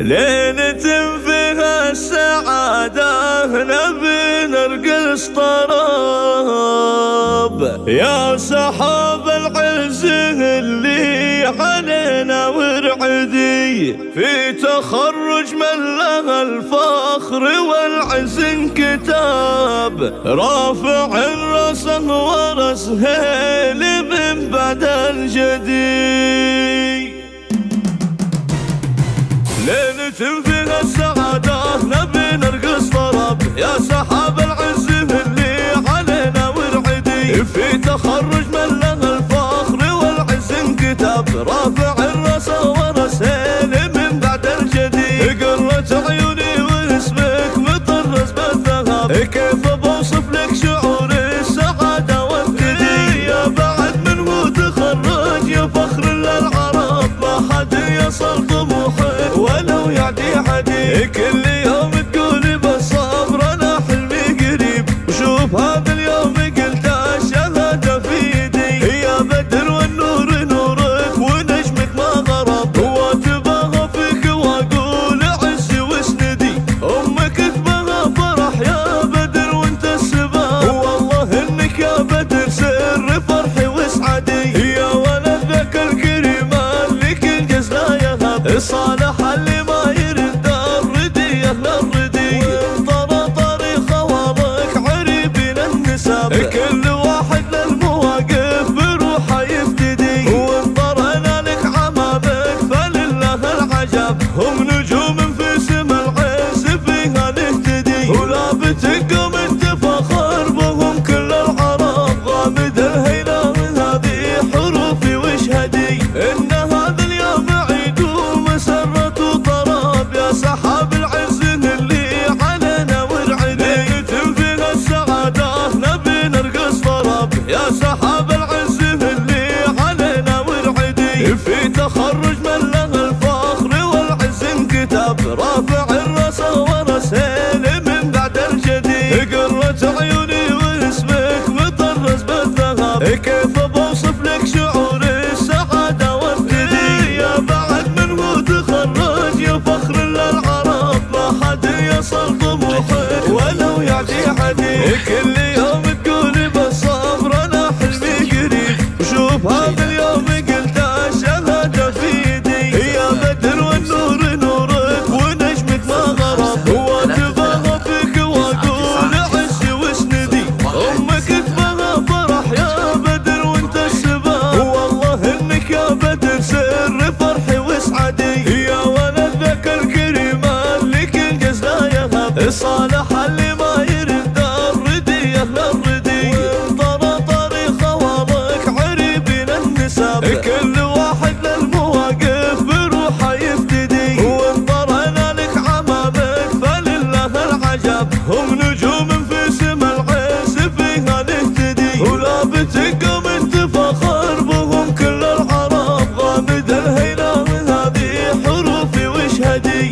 ليلة فيها السعادة إحنا بنرقص طراب يا سحاب العز اللي علينا ورعدي في تخرج من لها الفخر والعز كتاب رافع راسه ورس هيل من بدل جديد. نجم فيها السعادة نبي نرقص طرب. يا سحاب العز اللي علينا والعدي في تخرج من لها الفخر والعز انكتب. رافع الرأس ورسيل من بعد الجدي قرة عيوني واسمك مطرز بالذهب. شفت عيوني واسمك مطرز بالذهب كيف بوصف شعور السعادة والثدية بعد من وتخرج يا فخر للعرب ما حد يصل ولو يعدي حديث صالح اللي ما يرد الردي أهل الردي. طرى طريق خوامك عريبين النسب. كل واحد للمواقف بروحه يفتدي. وانطرنا لك عمامك فلله العجب. هم نجوم في سما العز فيها نهتدي. ولا بتقوم انت فخر بهم كل العرب غامد الهيلة هذه حروفي وشهدي